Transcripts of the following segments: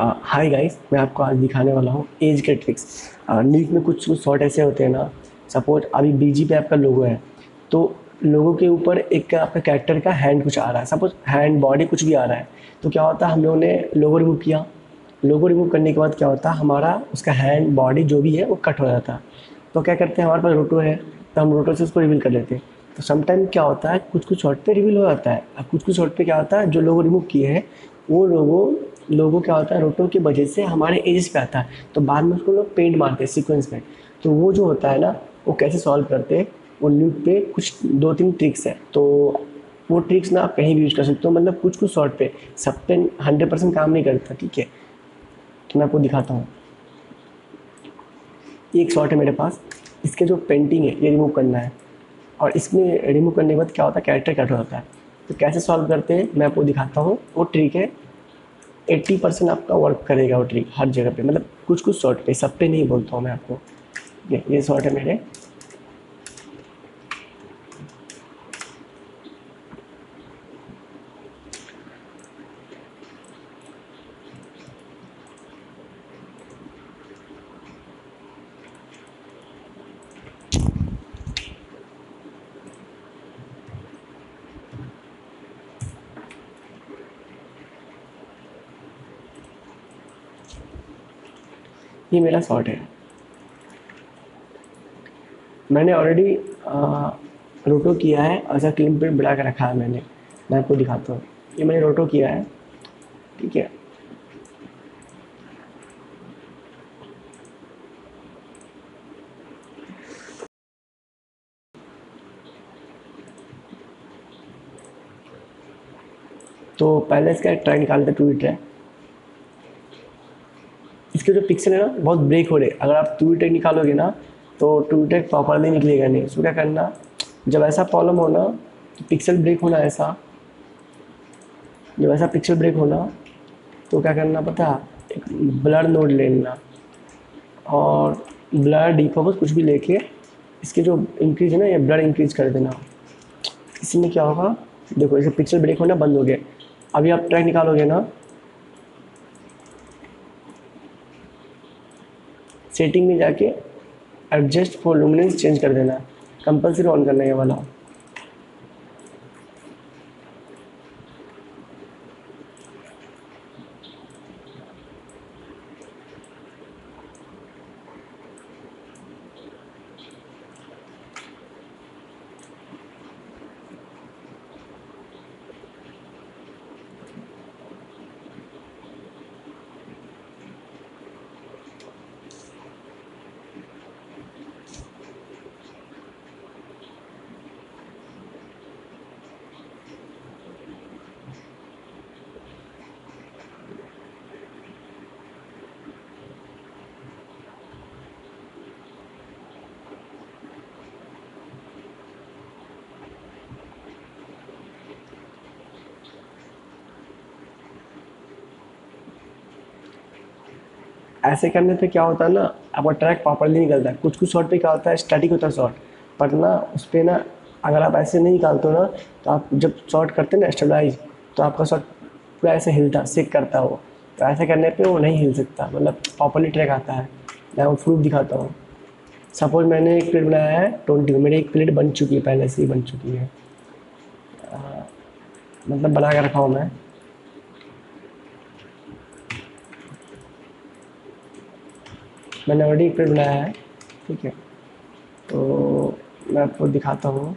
Hi guys मैं आपको आज दिखाने वाला हूँ एज के ट्रिक्स नीट में कुछ कुछ शॉर्ट ऐसे होते हैं ना. सपोज़ अभी बीजी पे आपका लोगो है तो लोगों के ऊपर एक आपका कैरेक्टर का हैंड कुछ आ रहा है. सपोज़ हैंड बॉडी कुछ भी आ रहा है तो क्या होता है, हम लोगों ने लोगो रिमूव किया. लोगो रिमूव करने के बाद क्या होता है, हमारा उसका हैंड बॉडी जो भी है, वो कट हो जाता है. तो क्या करते हैं, हमारे पास रोटो है तो हम रोटो से उसको रिवील कर लेते हैं. तो समटाइम क्या होता है, कुछ कुछ शॉर्ट पे रिवील हो जाता है. और कुछ कुछ शॉर्ट पे क्या होता है, जो लोगो रिमूव किए हैं, वो लोगो लोगों क्या होता है, रोटो की वजह से हमारे एजेस पे आता है। तो बाद में उसको लोग पेंट मारते हैं सीक्वेंस में। तो वो जो होता है ना, वो कैसे सॉल्व करते हैं, वो न्यूट पे कुछ दो तीन ट्रिक्स है। तो वो ट्रिक्स ना आप कहीं भी यूज़ कर सकते हो मतलब कुछ कुछ शॉर्ट पे। सब पे हंड्रेड परसेंट काम नहीं करता, ठीक है? तो मैं आपको दिखाता हूँ। एक शॉर्ट है मेरे पास। इसके जो पेंटिंग है, ये रिमूव करना है। और इसमें रिमूव करने के बाद क्या होता है कैरेक्टर कट होता है। तो कैसे सॉल्व करते हैं, मैं आपको दिखाता हूँ। वो ट्रिक है एट्टी परसेंट आपका वर्क करेगा वो ट्रिक हर जगह पे। मतलब कुछ कुछ शॉर्ट पे, सब पे नहीं बोलता हूँ मैं आपको। ये शॉर्ट है मेरे। ये मेरा शॉर्ट है। मैंने ऑलरेडी रोटो किया है ऐसा क्लिप पे बढ़ा के रखा है मैंने। मैं आपको दिखाता हूँ। ये मैंने रोटो किया है, ठीक है? तो पहले इसका ट्राई निकालते ट्वीट है। इसके जो पिक्सल है ना, बहुत ब्रेक हो रहे। अगर आप टू टेक निकालोगे ना तो टू टेक प्रॉपरली निकलेगा नहीं। उसको क्या करना, जब ऐसा प्रॉब्लम होना तो पिक्सल ब्रेक होना ऐसा। जब ऐसा पिक्सल ब्रेक होना तो क्या करना पता एक ब्लर नोड लेना। और ब्लर डी फोकस कुछ भी लेके, इसके जो इंक्रीज है ना, ये ब्लर इंक्रीज कर देना। इसमें क्या होगा, देखो इसे पिक्सल ब्रेक होना बंद हो गया। अभी आप ट्रैक निकालोगे ना सेटिंग में जाके एडजस्ट फॉर लुमिनेंस चेंज कर देना। कंपलसरी ऑन करना है वाला। ऐसे करने पे क्या होता है ना आपका ट्रैक प्रॉपरली निकलता। है कुछ कुछ शॉट पे क्या होता है स्टैटिक होता है शॉट पर ना उस पर ना अगर आप ऐसे नहीं निकालते हो ना तो आप जब शॉट करते हैं ना स्टेबलाइज तो आपका शॉट पूरा ऐसे हिलता सिक करता हो तो ऐसे करने पे वो नहीं हिल सकता। मतलब प्रॉपरली ट्रैक आता है। मैं वो प्रूफ दिखाता हूँ। सपोज़ मैंने एक प्लेट बनाया है ट्वेंटी मेरी एक प्लेट बन चुकी है पहले से ही बन चुकी है। आ, मतलब बना कर रखा हूँ मैं। मैंने ऑलरेडी एक पेड़ बनाया है ठीक है। तो मैं आपको दिखाता हूँ।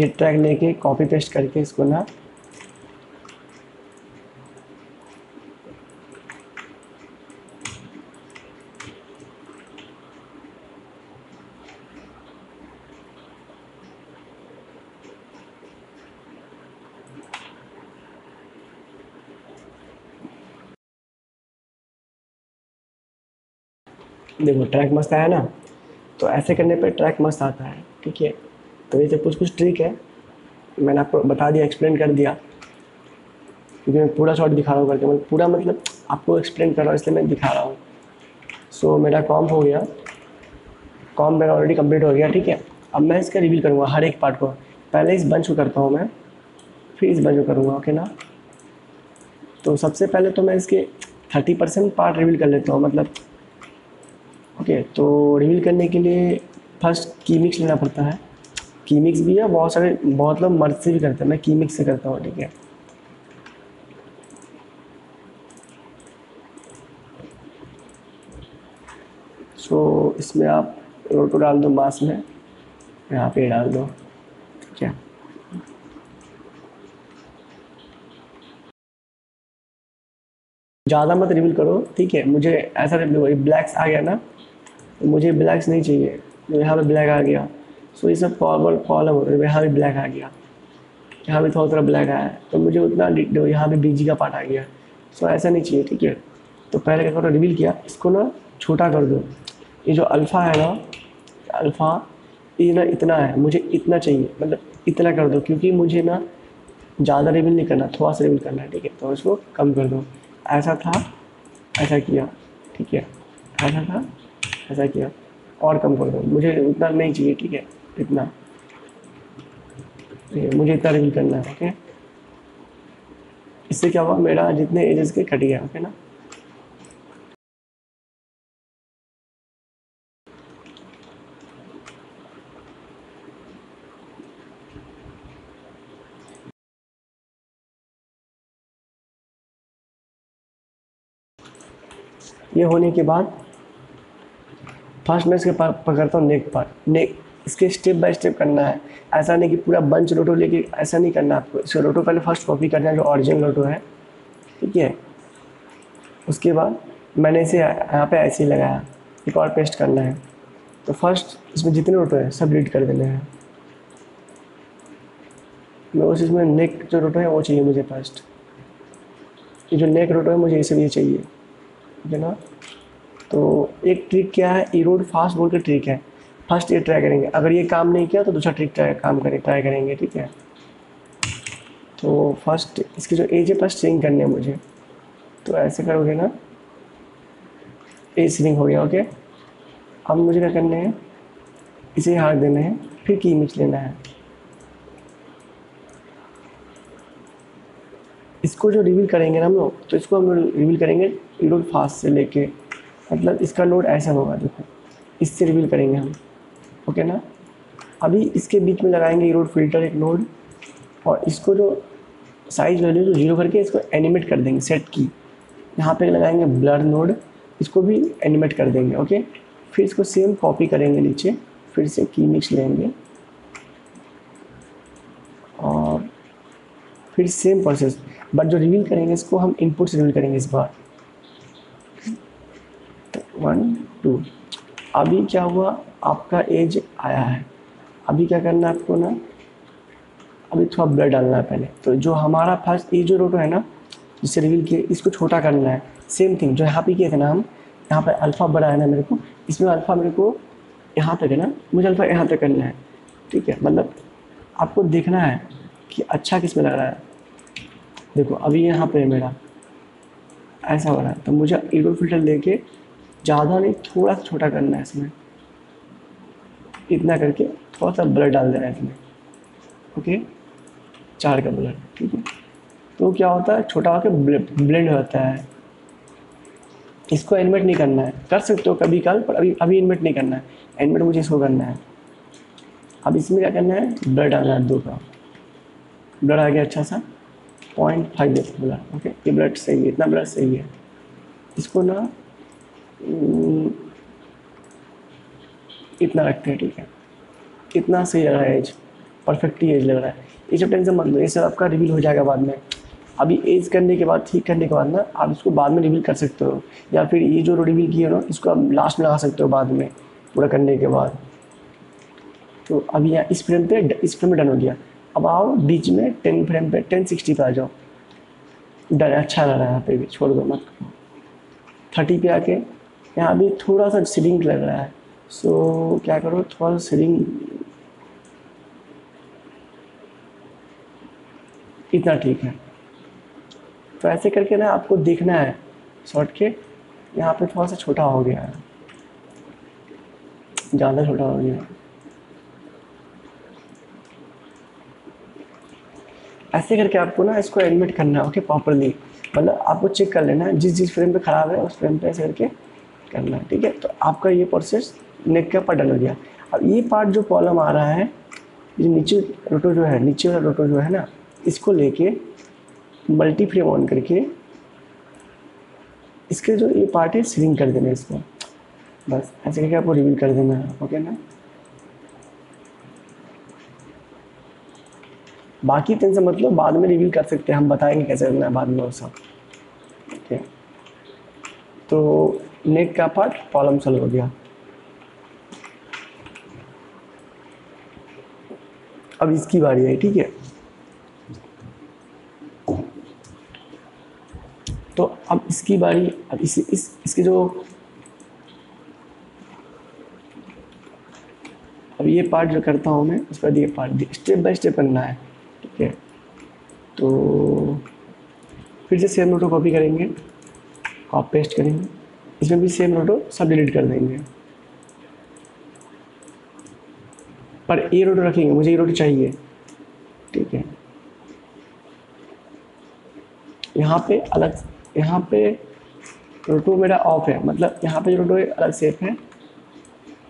ये ट्रैक लेके कॉपी पेस्ट करके इसको ना देखो ट्रैक मस्त आया ना तो ऐसे करने पे ट्रैक मस्त आता है, ठीक है? तो ये कुछ कुछ ट्रिक है। मैंने आपको बता दिया एक्सप्लेन कर दिया। क्योंकि मैं पूरा शॉट दिखा रहा हूँ करके। मतलब पूरा मतलब आपको एक्सप्लेन कर रहा हूँ इसलिए मैं दिखा रहा हूँ। सो so, मेरा कॉम हो गया। कॉम मेरा ऑलरेडी कंप्लीट हो गया ठीक है? अब मैं इसका रिवील करूँगा हर एक पार्ट को। पहले इस बंच को करता हूँ मैं फिर इस बंच को करूँगा ओके ना? तो सबसे पहले तो मैं इसके थर्टी परसेंट पार्ट रिवील कर लेता हूँ मतलब। ओके तो रिवील करने के लिए फ़र्स्ट की मिक्स लेना पड़ता है। की मिक्स भी है, बहुत सारे, बहुत लोग मर्द से भी करते हैं। मैं कीमिक्स से करता हूँ, ठीक है? सो इसमें आप रोटो डाल दो मास में, यहाँ पे डाल दो, ठीक है? ज़्यादा मत रिवील करो, ठीक है? मुझे ऐसा ब्लैक्स आ गया ना तो मुझे ब्लैक्स नहीं चाहिए। यहाँ पे ब्लैक आ गया। सो ये सब कॉलम कॉलम हो रहे हैं यहाँ भी ब्लैक आ गया। यहाँ भी थोड़ा थोड़ा ब्लैक आया। तो मुझे उतना यहाँ पे बीजी का पार्ट आ गया। सो ऐसा नहीं चाहिए, ठीक है? तो पहले क्या करो रिवील किया। इसको ना छोटा कर दो। ये जो अल्फ़ा है ना अल्फ़ा ये ना इतना है। मुझे इतना चाहिए। मतलब इतना कर दो, क्योंकि मुझे ना ज़्यादा रिवील नहीं करना, थोड़ा सा रिवील करना है, ठीक है? तो इसको कम कर दो। ऐसा था, ऐसा किया, ठीक है? ऐसा था, ऐसा किया। और कम कर दो। मुझे उतना नहीं चाहिए, ठीक है? इतना। मुझे इतना रिवील करना है ओके इससे क्या हुआ? मेरा जितने एजेस के कट गया ओके ना? ये होने के बाद फ़र्स्ट मैं इसके पकड़ता हूँ नेक पार्ट नेक। इसके स्टेप बाय स्टेप करना है। ऐसा नहीं कि पूरा बंच लोटो लेके ऐसा नहीं करना आपको। इसको लोटो पहले फ़र्स्ट कॉपी करना है, जो ऑरिजिनल लोटो है। ठीक है? उसके बाद मैंने इसे यहाँ पे ऐसे ही लगाया। एक और पेस्ट करना है। तो फ़र्स्ट इसमें जितने रोटो है, सब रीड कर देने हैं। मैं उस इसमें नेक जो रोटो है, वो चाहिए मुझे फ़र्स्ट ये जो नेक रोटो है, मुझे इसलिए चाहिए। ठीक है ना? तो एक ट्रिक क्या है? इरोड फास्ट बोल के ट्रिक है। फ़र्स्ट ये ट्राई करेंगे। अगर ये काम नहीं किया तो दूसरा ट्रिक ट्राई काम करें ट्राई करेंगे, ठीक है? तो फ़र्स्ट, इसकी जो एज है फ़र्स्ट स्ट्रिंग करनी है मुझे तो ऐसे करोगे ना? ए स्ट्रिंग हो गया ओके अब मुझे क्या करना है? इसे हाथ देना है, फिर की मिक्स लेना है। इसको जो रिवील करेंगे ना हम लोग तो इसको हम लोग रिवील करेंगे लोड फास्ट से लेके मतलब इसका नोड ऐसा होगा, देखो। इससे रिवील करेंगे हम। ओके ना? अभी इसके बीच में लगाएँगे रोड फ़िल्टर एक नोड और इसको जो साइज़ वैल्यू जो ज़ीरो करके इसको एनिमेट कर देंगे सेट की यहाँ पे लगाएँगे ब्लर नोड इसको भी एनिमेट कर देंगे ओके फिर इसको सेम कॉपी करेंगे नीचे, फिर से की मिक्स लेंगे, और फिर सेम प्रोसेस बट जो रिवील करेंगे, इसको हम इनपुट से रिवील करेंगे इस बार. वन टू अभी क्या हुआ? आपका एज आया है। अभी क्या करना है आपको ना? अभी थोड़ा ब्लड डालना है पहले। तो जो हमारा फ़र्स्ट ये जो रोटो है ना जिससे रिवील किए इसको छोटा करना है। सेम थिंग जो यहाँ पे किए थे ना हम, यहाँ पर अल्फ़ा बड़ा है ना मेरे को। इसमें अल्फ़ा मेरे को यहाँ तक है ना, मुझे अल्फ़ा यहाँ तक करना है। ठीक है मतलब आपको देखना है कि अच्छा किसमें लग रहा है। देखो, अभी यहाँ पे मेरा। ऐसा हो रहा है। तो मुझे ईडो फ़िल्टर लेके ज़्यादा नहीं, थोड़ा सा छोटा करना है इसमें। इतना करके थोड़ा सा ब्लड डाल देना है इसमें। ओके चार का ब्लड ठीक है? तो क्या होता है? छोटा होकर ब्लेंड होता है। इसको एनिमेट नहीं करना है। कर सकते हो कभी कल, पर अभी अभी एनिमेट नहीं करना है। एनिमेट मुझे इसको करना है। अब इसमें क्या करना है? ब्लड डालना है दो का ब्लड आ गया अच्छा सा। पॉइंट फाइव ब्लड ओके ये ब्लड सही है, इतना ब्लड सही है। इसको ना इतना रखते हैं, ठीक है? इतना सही लग रहा है एज परफेक्टली एज लग रहा है। ये सब टेंशन मत लो। ये सब आपका रिवील हो जाएगा बाद में। अभी एज करने के बाद, ठीक करने के बाद ना, आप इसको बाद में रिवील कर सकते हो। या फिर ये जो रिवील किए ना, इसको आप लास्ट में लगा सकते हो बाद में, पूरा करने के बाद। तो अभी यहाँ इस फ्रेम पे, इस फ्रेम में डन हो गया। अब आओ बीच में टेन फ्रेम पे टेन सिक्सटी पे आ जाओ। डर अच्छा लग रहा है यहाँ पे भी, छोड़ दो मत। थर्टी पे आके, यहाँ भी थोड़ा सा सिलिंग लग रहा है। सो so, क्या करो? थोड़ा सा इतना ठीक है। तो ऐसे करके ना आपको देखना है शॉर्ट के। यहाँ पे थोड़ा सा छोटा हो गया है। ज़्यादा छोटा हो गया ऐसे करके आपको ना इसको एडमिट करना है ओके प्रॉपरली मतलब आपको चेक कर लेना है जिस जिस फ्रेम पे ख़राब है उस फ्रेम पे ऐसे करके करना है ठीक है? तो आपका ये प्रोसेस नेक का पार्ट डन हो गया अब ये पार्ट जो प्रॉब्लम आ रहा है, ये नीचे रोटो जो है, नीचे वाला रोटो जो है ना, इसको लेके मल्टी फ्रेम ऑन करके इसके जो ये पार्ट है सिलिंग कर देना इसको। बस, ऐसे करके आपको रिवील कर देना है ओके ना? बाकी टेंशन मतलब बाद में रिवील कर सकते हैं, हम बताएँगे कैसे करना है बाद में वो सब। ठीक तो नेक का पार्ट प्रॉब्लम सॉल्व हो गया। अब इसकी बारी है ठीक है? तो अब इसकी बारी अब इस, इस इसके जो अब ये पार्ट जो करता हूँ मैं उसके बाद ये पार्ट स्टेप बाय स्टेप करना है ठीक है? तो फिर से सेम नोटो कॉपी करेंगे कॉप पेस्ट करेंगे इसमें भी सेम नोटो सब डिलीट कर देंगे। पर ये रोटो रखेंगे, मुझे ये रोटो चाहिए। ठीक है। यहाँ पे अलग, यहाँ पे रोटो मेरा ऑफ़ है मतलब यहाँ पे रोटो अलग सेफ़ है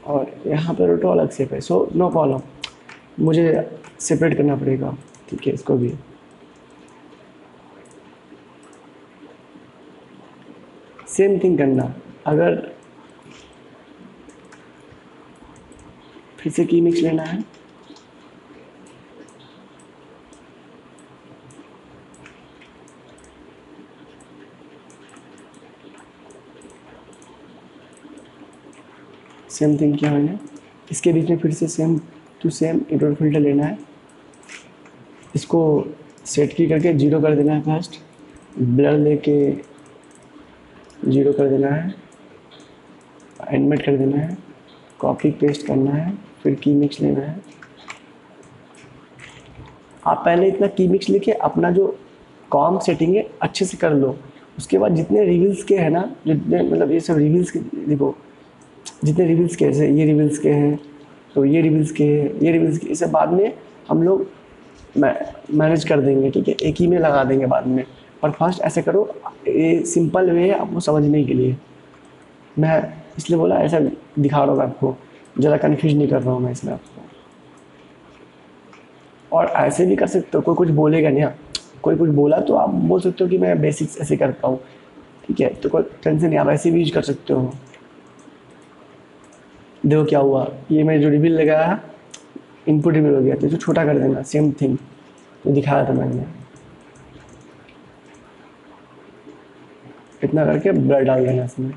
और यहाँ पे रोटो अलग सेफ़ है। सो नो प्रॉब्लम मुझे सेपरेट करना पड़ेगा, ठीक है, इसको भी। सेम थिंग करना। अगर फिर से की मिक्स लेना है। सेम थिंग क्या है इसके बीच में फिर से same to same indoor filter लेना है। इसको सेट की करके ज़ीरो कर देना है फ़र्स्ट ब्लर लेके ज़ीरो कर देना है। एडमिट कर देना है। कॉपी पेस्ट करना है। फिर की मिक्स लेना है। आप पहले इतना की मिक्स लेके अपना जो कॉम सेटिंग है, अच्छे से कर लो। उसके बाद जितने रिवील्स के हैं ना, जितने मतलब ये सब रिवील्स के, देखो, जितने रिवील्स के जैसे ये रिवील्स के हैं तो ये रिवील्स के हैं, ये रिवील्स के इसे बाद में हम लोग मैनेज कर देंगे, ठीक है? एक ही में लगा देंगे बाद में। पर फ़र्स्ट ऐसे करो, ये सिंपल वे है आपको समझने के लिए। मैं इसलिए बोला, ऐसा दिखा रहा हूँ आपको। ज़्यादा कन्फ्यूज़ नहीं कर रहा हूँ मैं इसमें आपको। और ऐसे भी कर सकते हो, कोई कुछ बोलेगा नहीं। हाँ कोई कुछ बोला तो आप बोल सकते हो कि मैं बेसिक्स ऐसे करता हूँ ठीक है तो कोई टेंशन नहीं, आप ऐसे भी यूज़ कर सकते हो। देखो क्या हुआ, ये मैं जो रिवील लगाया इनपुट रिवील हो गया तो छोटा कर देना सेम थिंग जो दिखाया था मैंने। इतना करके ब्लड डाल देना इसमें।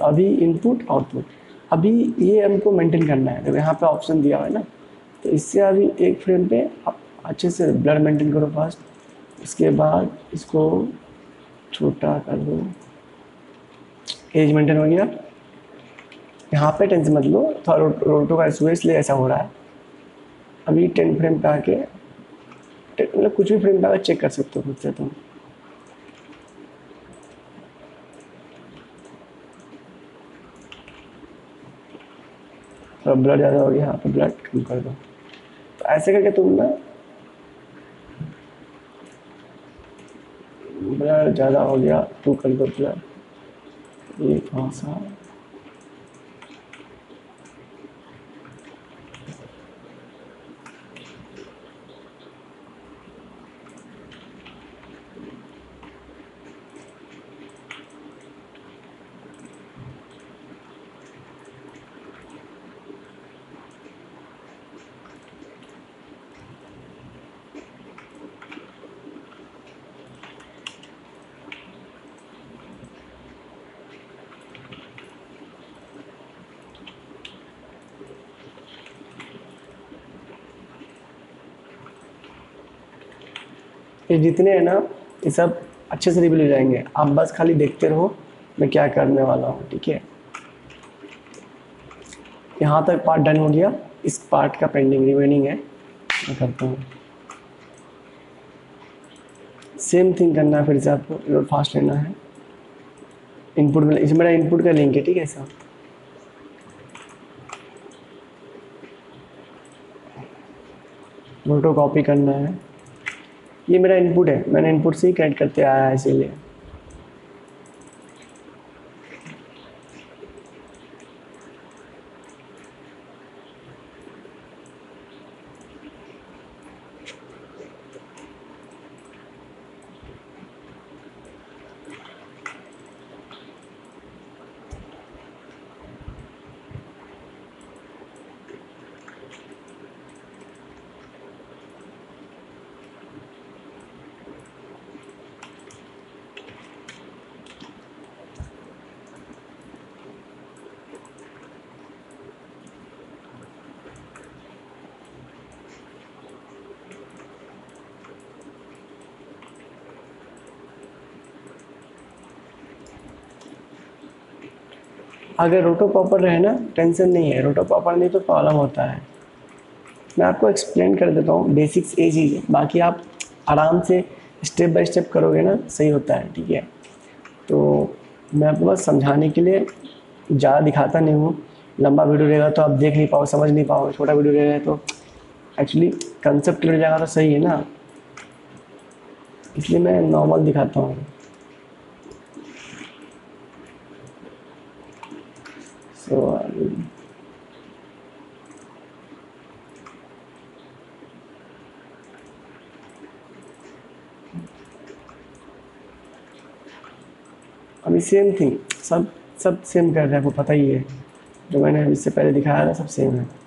तो अभी इनपुट आउटपुट अभी ये हमको मेंटेन करना है। तो यहाँ पे ऑप्शन दिया हुआ है ना तो इससे अभी एक फ्रेम पे आप अच्छे से ब्लड मेंटेन करो फास्ट इसके बाद इसको छोटा कर दो। एज मेंटेन हो गया। यहाँ पे टेंशन मत लो। थोड़ा रोटो का इशू है इसलिए ऐसा हो रहा है। अभी टेन फ्रेम पे आके मतलब कुछ भी फ्रेम पे आकर चेक कर सकते हो खुद से तुम। थोड़ा ब्लड ज़्यादा हो गया यहाँ पे ब्लड कम कर दो। तो ऐसे करके तुम ना ब्लड ज़्यादा हो गया, तू कर दो ब्लड ये थोड़ा सा ये जितने हैं ना, ये सब अच्छे से रिवील हो जाएँगे। आप बस खाली देखते रहो, मैं क्या करने वाला हूँ, ठीक है? यहाँ तक पार्ट डन हो गया। इस पार्ट का पेंडिंग रिमेनिंग है। मैं करता हूँ। सेम थिंग करना है, फिर से आपको लोड फास्ट लेना है। इनपुट में इसमें मेरा इनपुट का लिंक है, ठीक है सर फ़ोटो कॉपी करना है। ये मेरा इनपुट है। मैंने इनपुट से ही कनेक्ट करते आया है इसीलिए। अगर रोटो प्रॉपर रहे ना टेंशन नहीं है। रोटो प्रॉपर नहीं तो प्रॉब्लम होता है। मैं आपको एक्सप्लेन कर देता हूँ बेसिक्स ये चीज़। है बाकी आप आराम से स्टेप बाय स्टेप करोगे ना, सही होता है, ठीक है? तो मैं आपको बस समझाने के लिए ज़्यादा दिखाता नहीं हूँ। लंबा वीडियो रहेगा तो आप देख नहीं पाओ समझ नहीं पाओ छोटा वीडियो रहेगा तो एक्चुअली कंसेप्ट क्लियर जाएगा तो सही है ना? इसलिए मैं नॉर्मल दिखाता हूँ। Um, अभी सेम थिंग सब सब सेम कर रहे हैं आपको पता ही है। जो मैंने इससे पहले दिखाया था सब सेम है।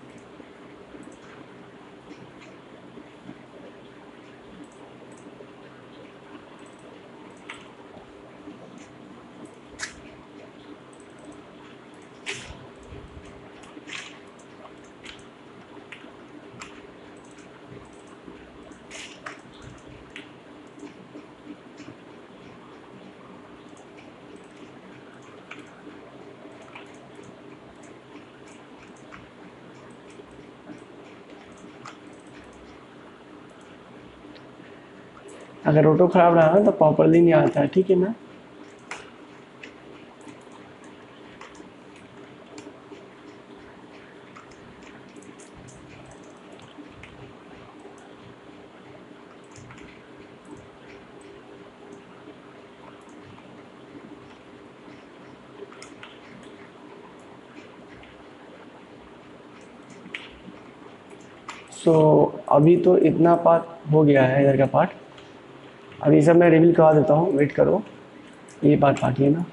अगर ऑटो ख़राब रहा तो प्रॉपरली नहीं आता है ठीक है ना? सो so, अभी तो इतना पार्ट हो गया है इधर का पार्ट अब ये सब मैं रिवील करवा देता हूँ। वेट करो। ये बात बाकी है ना?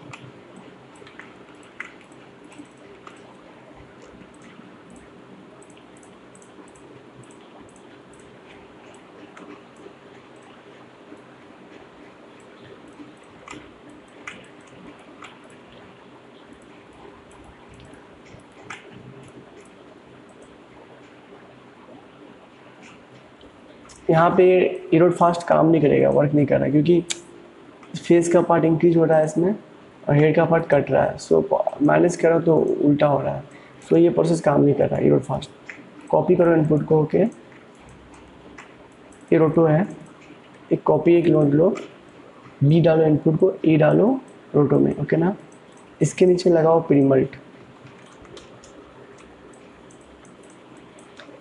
यहाँ पे इरोड फास्ट काम नहीं करेगा वर्क नहीं कर रहा क्योंकि फेस का पार्ट इंक्रीज हो रहा है इसमें और हेड का पार्ट कट रहा है। सो माइनस करो तो उल्टा हो रहा है। सो ये प्रोसेस काम नहीं कर रहा इरोड फास्ट कॉपी करो इनपुट को ओके ये रोटो है। एक कॉपी एक नोट लो। बी डालो इनपुट को ए डालो रोटो में ओके ना? इसके नीचे लगाओ प्रीमल्ट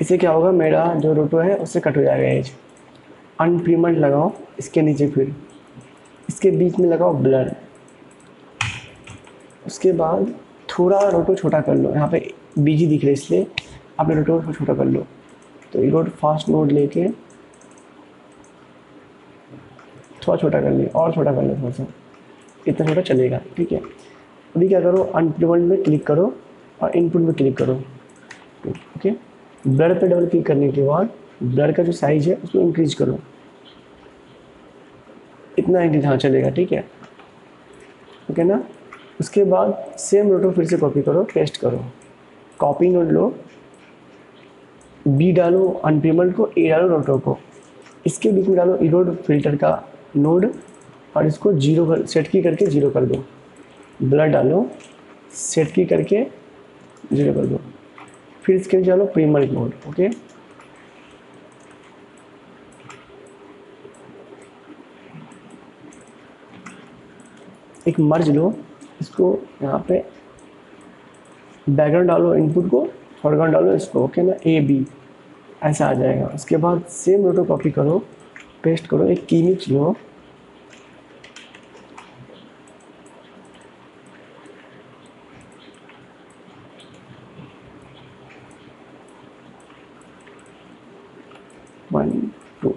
इससे क्या होगा? मेरा जो रोटो है, उससे कट हो जाएगा एज अनप्रीमेंट लगाओ, इसके नीचे फिर। इसके बीच में लगाओ ब्लर उसके बाद थोड़ा रोटो छोटा कर लो। यहाँ पे बीजी दिख रहा है इसलिए आप रोटो को छोटा कर लो। तो ये रोड फास्ट नोड लेके थोड़ा छोटा कर लिया, और छोटा कर लो थोड़ा सा। इतना छोटा चलेगा, ठीक है? अभी क्या करो अनप्रीमेंट में क्लिक करो और इनपुट में क्लिक करो, ओके? ब्लड पे डबल क्लिक करने के बाद ब्लड का जो साइज़ है, उसको इंक्रीज करो। इतना इंक्रीज हाँ चलेगा, ठीक है? ओके ना? उसके बाद सेम रोटो फिर से कॉपी करो पेस्ट करो। कॉपी नोट लो। बी डालो अनपेमेंट को ए डालो रोटो को। इसके बीच में डालो इरोड फ़िल्टर का नोड और इसको ज़ीरो कर सेट की करके ज़ीरो कर दो। ब्लड डालो सेट की करके ज़ीरो कर दो। फिर इसके नीचे डालो प्रीमर मोड ओके एक मर्ज लो, इसको यहाँ पे बैकग्राउंड डालो इनपुट को फॉरग्राउंड डालो इसको ओके ना? ए बी ऐसा आ जाएगा। उसके बाद सेम रोटो कॉपी करो पेस्ट करो, एक कीमिच लो। वन टू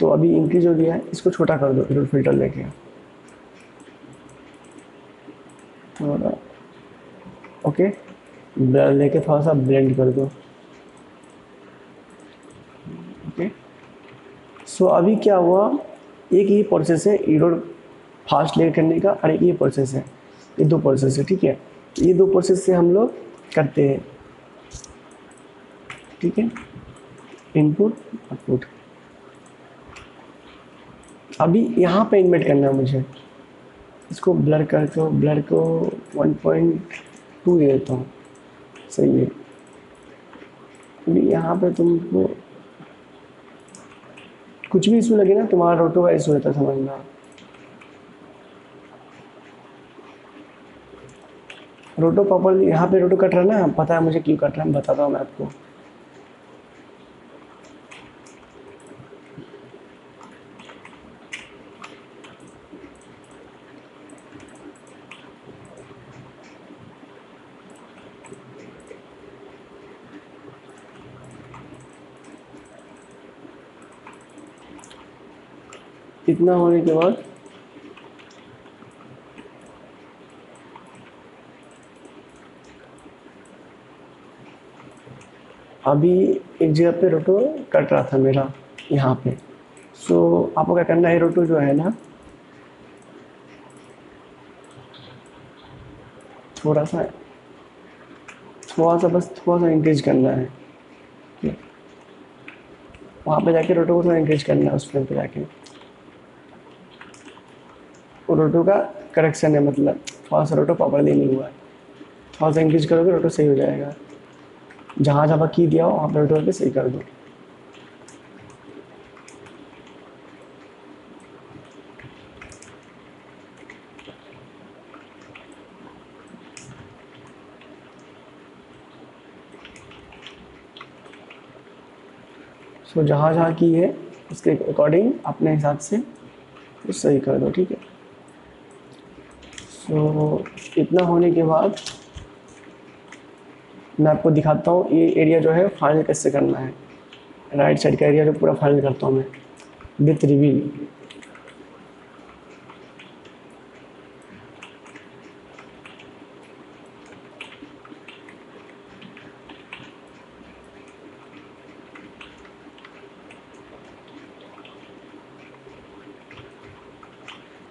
तो अभी इंक्रीज हो गया है, इसको छोटा कर दो फ़िल्टर लेके थोड़ा ओके। ब्लर लेके थोड़ा सा ब्लेंड कर दो। ओके। सो अभी क्या हुआ? एक ही प्रोसेस है इरोड फास्ट लेकर करने का और एक ये प्रोसेस है। ये दो प्रोसेस है, ठीक है? ये दो प्रोसेस से हम लोग करते हैं। ठीक है? इनपुट आउटपुट अभी यहाँ पे इन्वेट करना है मुझे। इसको ब्लर कर दो ब्लर को 1.2 दे देता हूँ सही है। अभी यहाँ पे तुमको कुछ भी इशू लगे ना, तुम्हारा रोटो का इशू रहता समझना रोटो प्रॉपरली यहाँ पे रोटो कट रहा है ना? पता है मुझे क्यों कट रहा है बताता हूँ मैं आपको। इतना होने के बाद? अभी एक जगह पे रोटो कट रहा था मेरा यहाँ पे। सो so, आपको क्या करना है रोटो जो है ना थोड़ा सा थोड़ा सा बस थोड़ा सा इंक्रीज करना है। वहाँ पे जाके रोटो को थोड़ा इंक्रीज करना है उस फ्रेम पे जाके। रोटो का करेक्शन है मतलब थोड़ा सा रोटो प्रॉपरली नहीं हुआ है। थोड़ा सा इंक्रीज करोगे, रोटो सही हो जाएगा। जहाँ जहाँ की दिया हो, वहाँ पर रोटो सही कर दो। सो जहाँ जहाँ की है, उसके अकॉर्डिंग अपने हिसाब से तो सही कर दो, ठीक है? सो so, इतना होने के बाद मैं आपको दिखाता हूँ ये एरिया जो है फाइनल कैसे करना है। राइट साइड का एरिया जो पूरा फाइनल करता हूँ मैं। विथ रिवील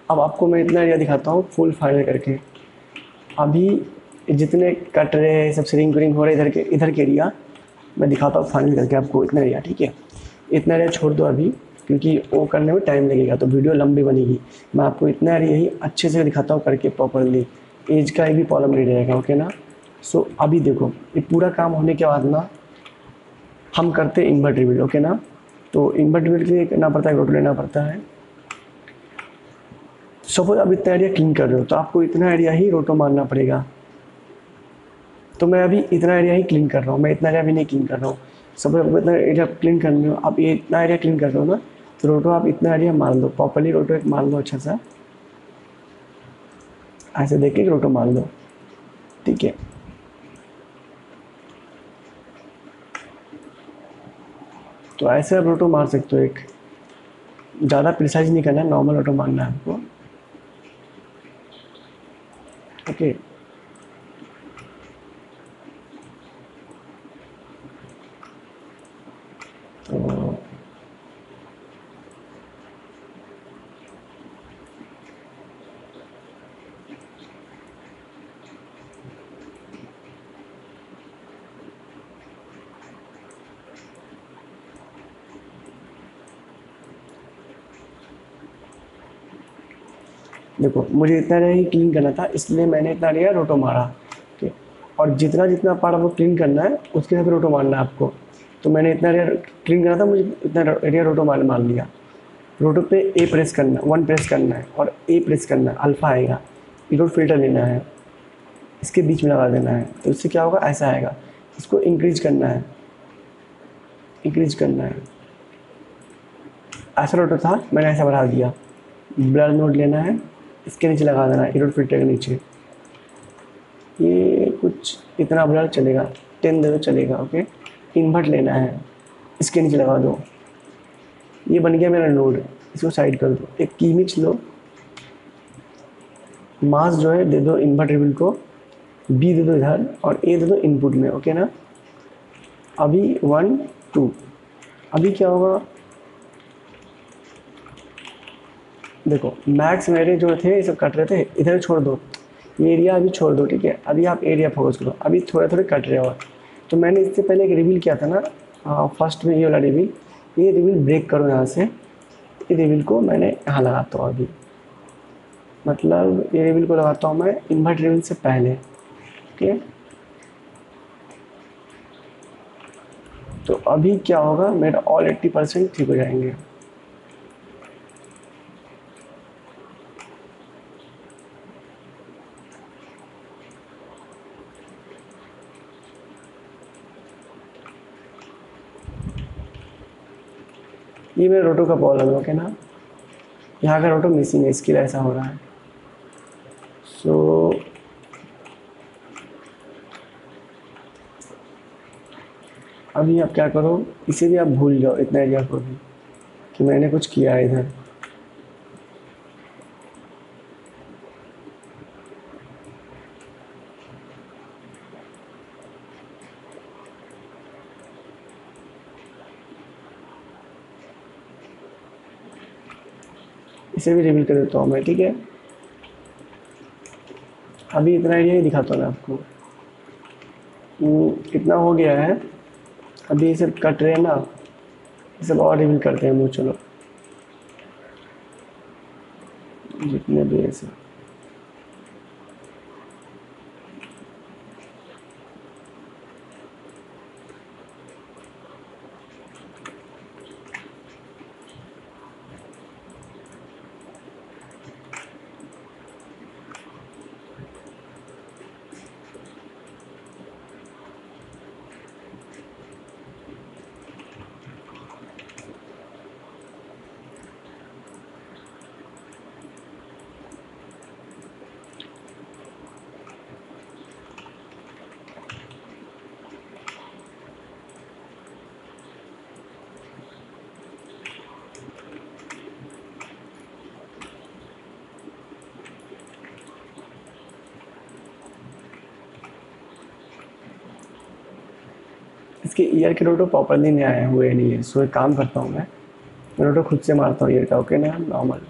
अब आपको मैं इतना एरिया दिखाता हूँ, फुल फाइनल करके। अभी जितने कट रहे हैं, सब सिरिंग विरिंग हो रहे इधर के इधर के एरिया मैं दिखाता हूँ फाइनल करके आपको इतना एरिया ठीक है? इतना एरिया छोड़ दो अभी, क्योंकि वो करने में टाइम लगेगा तो वीडियो लंबी बनेगी। मैं आपको इतना एरिया ही अच्छे से दिखाता हूँ करके प्रॉपरली एज का भी प्रॉब्लम नहीं रहेगा ओके ना? सो अभी देखो, ये पूरा काम होने के बाद ना, हम करते हैं इन्वर्ट रिबिल्ड ओके ना? तो इन्वर्ट रिबिल्ड के लिए करना पड़ता है रोटो लेना पड़ता है। सपोज़ अब इतना एरिया क्लीन कर रहे हो तो आपको इतना एरिया ही रोटो मारना पड़ेगा। तो मैं अभी इतना एरिया ही क्लीन कर रहा हूँ, मैं इतना एरिया भी नहीं क्लीन कर रहा हूँ। सपोज़ आपको इतना एरिया क्लीन करने हो, आप ये इतना एरिया क्लीन कर रहे हो ना तो रोटो आप इतना एरिया मार लो प्रॉपरली रोटो एक मार लो अच्छा सा। ऐसे देख के रोटो मार लो, ठीक है। तो ऐसे आप रोटो मार सकते हो एक। ज़्यादा प्रिसाइज नहीं करना है नॉर्मल ऑटो मारना है आपको। ओके देखो, मुझे इतना एरिया ही क्लीन करना था, इसलिए मैंने इतना एरिया रोटो मारा। ठीक। और जितना जितना पार्ट आपको क्लीन करना है, उसके हिसाब से रोटो मारना है आपको। तो मैंने इतना एरिया क्लीन करना था, मुझे इतना एरिया रोटो मार मार लिया। रोटो पे ए प्रेस करना वन प्रेस करना है, और ए प्रेस करना है अल्फ़ा आएगा इरोड फ़िल्टर लेना है। इसके बीच में लगा देना है। तो इससे क्या होगा? ऐसा आएगा। इसको इंक्रीज करना है। इंक्रीज करना है। ऐसा रोटो था, मैंने ऐसा बढ़ा दिया। ब्लर नोट लेना है। इसके नीचे लगा देना है इरोड फ़िल्टर के नीचे। ये कुछ इतना ब्लर चलेगा टेन दे दो चलेगा ओके इन्वर्ट लेना है। इसके नीचे लगा दो। ये बन गया मेरा नोड इसको साइड कर दो। एक कीमिच लो। मास जो है, दे दो इन्वर्ट रिबिल को। बी दे दो इधर और ए दे दो इनपुट में ओके ना? अभी वन टू अभी क्या होगा? देखो मैक्स मेरे जो थे, ये सब कट रहे थे, इधर छोड़ दो। ये एरिया अभी छोड़ दो, ठीक है? अभी आप एरिया फोकस करो। अभी थोड़े थोड़े कट रहे हो। तो मैंने इससे पहले एक रिवील किया था ना फ़र्स्ट में ये वाला रिवील ये रिवील ब्रेक करो यहाँ से। ये रिवील को मैंने यहाँ लगाता हूँ अभी। मतलब ये रिवील को लगाता हूँ मैं इन्वर्ट रिवील से पहले। ठीक है? तो अभी क्या होगा, मेरा ऑल एट्टी परसेंट ठीक हो जाएँगे। ये मेरा रोटो का प्रॉब्लम है ओके ना? यहाँ का रोटो मिसिंग है इसके लिए ऐसा हो रहा है। सो so, अभी आप क्या करो इसे भी आप भूल जाओ इतना एरिया को भी कि मैंने कुछ किया है इधर। इसे भी रिवील कर देता हूँ मैं, ठीक है? अभी इतना आइडिया ही दिखाता मैं आपको। वो कितना हो गया है? अभी ये सब कट रहे हैं ना, ये सब और रिवील करते हैं मुँह चलो। जितने भी ऐसे इसके ईयर के रोटो प्रॉपरली नहीं आए हुए नहीं है। सो एक काम करता हूँ मैं। रोटो खुद से मारता हूँ ईयर का ओके ना नॉर्मल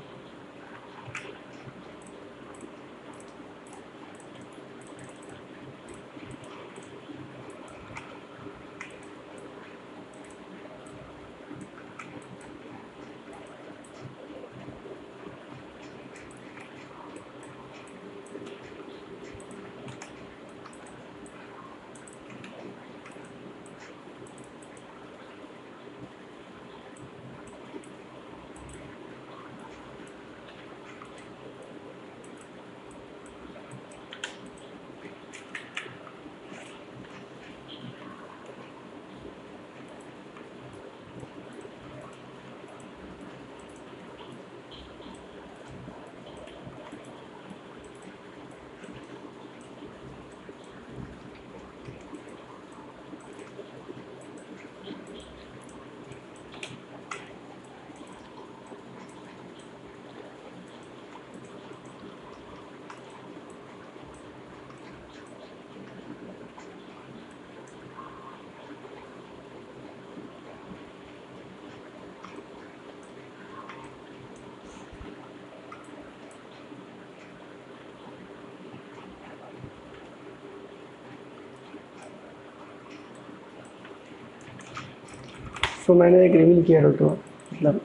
सो मैंने एक रिवील किया डॉट मतलब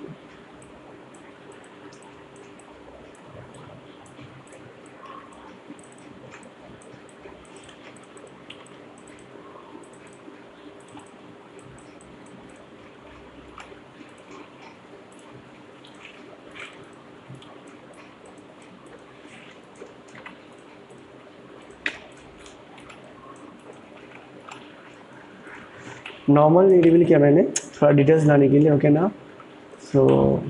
नॉर्मल रिविल किया मैंने। थोड़ा डिटेल्स लाने के लिए ओके ना? सो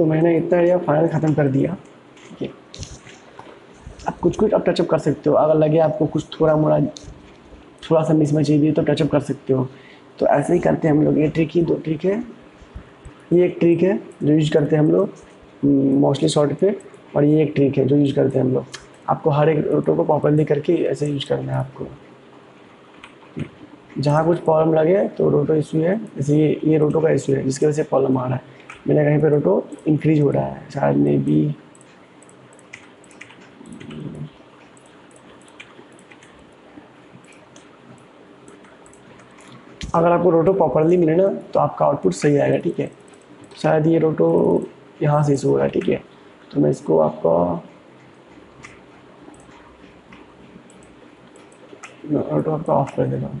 तो मैंने इतना एरिया फाइनल ख़त्म कर दिया। ठीक है। आप कुछ कुछ अब टचअप कर सकते हो। अगर लगे आपको कुछ थोड़ा मोड़ा, थोड़ा सा मिस चाहिए तो टचअप कर सकते हो। तो ऐसे ही करते हैं हम लोग। ये ट्रिक ही दो ट्रिक है। ये एक ट्रिक है जो यूज़ करते हैं हम लोग मोस्टली शॉर्ट पे। और ये एक ट्रिक है जो यूज़ करते हैं हम लोग। आपको हर एक रोटो को प्रॉपरली करके ऐसे यूज़ करना है आपको। जहाँ कुछ प्रॉब्लम लगे तो रोटो इशू है। जैसे ये ये रोटो का इशू है, जिसकी वजह से प्रॉब्लम आ रहा है। मैंने कहीं पर रोटो इंक्रीज हो रहा है, शायद मे बी अगर आपको रोटो प्रॉपरली मिले ना तो आपका आउटपुट सही आएगा, ठीक है? शायद ये रोटो यहाँ से इशू हो रहा है, ठीक है? तो मैं इसको आपका रोटो आपका ऑफ़ कर देता हूँ।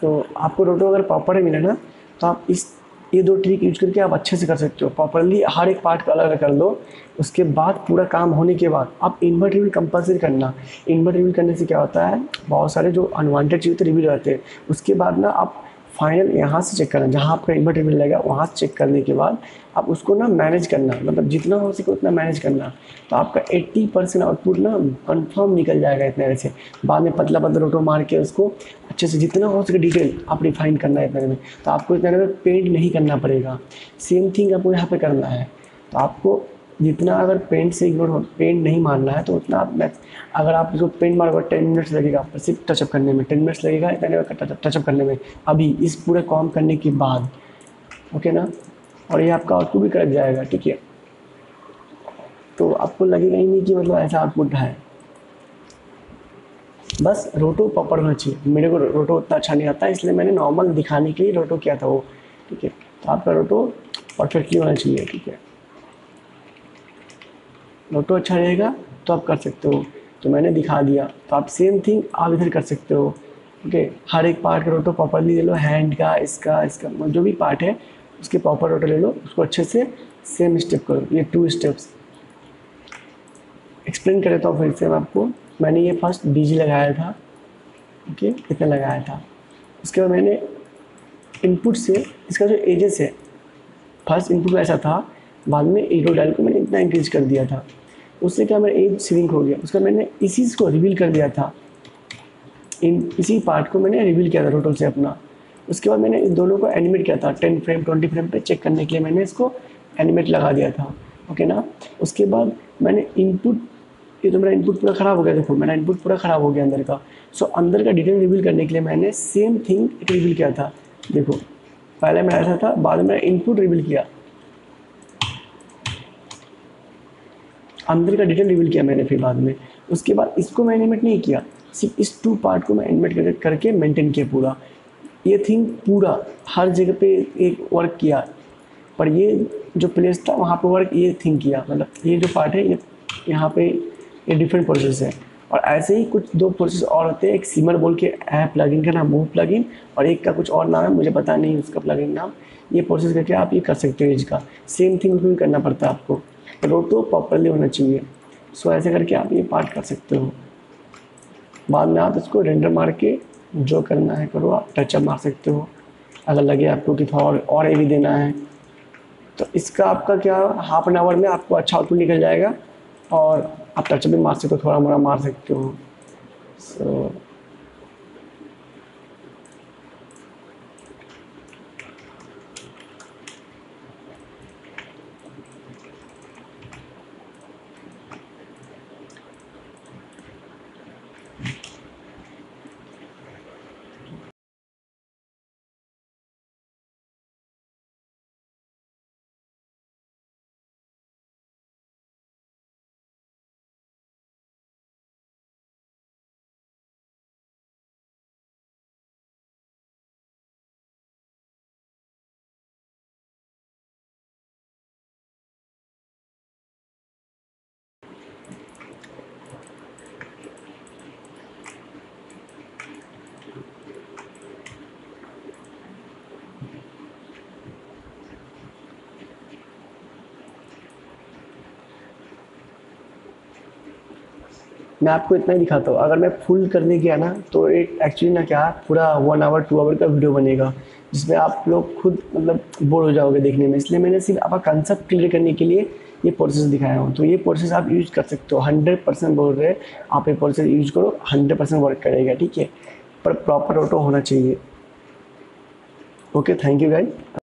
तो आपको रोटो अगर प्रॉपर ही मिले ना तो आप इस, ये दो ट्रिक यूज़ करके आप अच्छे से कर सकते हो। प्रॉपरली हर एक पार्ट का अलग अलग कर लो। उसके बाद पूरा काम होने के बाद आप इन्वर्ट रिव्यू कंपलसरी करना। इन्वर्ट रिव्यू करने से क्या होता है? बहुत सारे जो अनवांटेड चीज़ तो रिवील रहते हैं। उसके बाद ना आप फाइनल यहाँ से चेक करना, जहाँ आपका इन्वर्टर लगेगा, वहाँ से चेक करने के बाद आप उसको ना मैनेज करना मतलब जितना हो सके उतना मैनेज करना। तो आपका 80 परसेंट आउटपुट ना कंफर्म निकल जाएगा इतने से। बाद में पतला पतला रोटो मार के उसको अच्छे से जितना हो सके डिटेल आप रिफाइन करना है इतने में। तो आपको इतने में पेंट नहीं करना पड़ेगा। सेम थिंग आपको यहाँ पर करना है। तो आपको जितना अगर पेंट से इग्नोर पेंट नहीं मारना है तो उतना आप अगर आप इसको पेंट मारोगे टेन मिनट्स लगेगा सिर्फ़ टचअप करने में टेन मिनट्स लगेगा टचअप करने में। अभी इस पूरे कॉम करने के बाद ओके ना? और ये आपका आउटपुट भी करेक्ट जाएगा, ठीक है? तो आपको लगेगा ही नहीं कि मतलब ऐसा आउटपुट है। बस रोटो प्रॉपर होना चाहिए। मेरे को रोटो उतना अच्छा नहीं आता, इसलिए मैंने नॉर्मल दिखाने के लिए रोटो किया था वो, ठीक है? तो आपका रोटो परफेक्टली होना चाहिए, ठीक है? रोटो अच्छा रहेगा तो आप कर सकते हो। तो मैंने दिखा दिया। तो आप सेम थिंग आप इधर कर सकते हो। ओके हर एक पार्ट का रोटो प्रॉपरली ले लो। हैंड का, इसका इसका, जो भी पार्ट है, उसके प्रॉपर रोटो ले लो। उसको अच्छे से सेम स्टेप करो। ये टू स्टेप्स एक्सप्लेन कर देता हूँ फिर से मैं आपको। मैंने ये फ़र्स्ट बीजी लगाया था। ओके इतना लगाया था? उसके बाद मैंने इनपुट से, इसका जो एजेस है फ़र्स्ट इनपुट ऐसा था। बाद में एडो डायल को मैंने इतना इंक्रीज कर दिया था। उससे क्या मेरा एज श्रिंक हो गया। उसका मैंने इसी को रिवील कर दिया था। इन इसी पार्ट को मैंने रिवील किया था टोटल से अपना। उसके बाद मैंने इन दोनों को एनिमेट किया था। टेन फ्रेम ट्वेंटी फ्रेम पे चेक करने के लिए मैंने इसको एनिमेट लगा दिया था। ओके ना? उसके बाद मैंने इनपुट ये तो मेरा इनपुट पूरा ख़राब हो गया। देखो मेरा इनपुट पूरा ख़राब हो गया अंदर का। सो so, अंदर का डिटेल रिवील करने के लिए मैंने सेम थिंग रिवील किया था। देखो पहले मेरा ऐसा था बाद में इनपुट रिवील किया। अंदर का डिटेल रिवील किया मैंने फिर बाद में। उसके बाद इसको मैं एनिमेट नहीं किया। सिर्फ़ इस टू पार्ट को मैं एनिमेट कर, करके मेंटेन किया पूरा। ये थिंग पूरा हर जगह पे एक वर्क किया। पर ये जो प्लेस था वहाँ पे वर्क ये थिंक किया। मतलब ये जो पार्ट है ये यहाँ पे ये डिफरेंट प्रोसेस है। और ऐसे ही कुछ दो प्रोसेस और होते हैं। एक सीमर बोल के ऐप प्लगइन का नाम मूव प्लगइन और एक का कुछ और नाम है मुझे पता नहीं उसका प्लगइन नाम। ये प्रोसेस करके आप ये कर सकते हो इसका। सेम थिंग उसमें करना पड़ता है आपको। रोड तो प्रॉपरली होना चाहिए। सो ऐसे करके आप ये पार्ट कर सकते हो। बाद में आप इसको रेंडर मार के जो करना है करो आप टचअप मार सकते हो। अगर लगे आपको कि थोड़ा और ए देना है। तो इसका आपका क्या हाफ़ एन आवर में आपको अच्छा आउटपुट निकल जाएगा। और आप टचअप भी मार सकते हो थोड़ा मोड़ा मार सकते हो। सो so, मैं आपको इतना ही दिखाता हूँ। अगर मैं फुल करने गया ना तो एक एक्चुअली ना क्या, पूरा वन आवर टू आवर का वीडियो बनेगा, जिसमें आप लोग खुद मतलब बोर हो जाओगे देखने में। इसलिए मैंने सिर्फ़ आपका कंसेप्ट क्लियर करने के लिए ये प्रोसेस दिखाया हूँ। तो ये प्रोसेस आप यूज़ कर सकते हो। हंड्रेड परसेंट बोल रहे आप ये प्रोसेस यूज़ करो हंड्रेड परसेंट वर्क करेगा, ठीक है? पर प्रॉपर ऑटो होना चाहिए। Okay thank you guide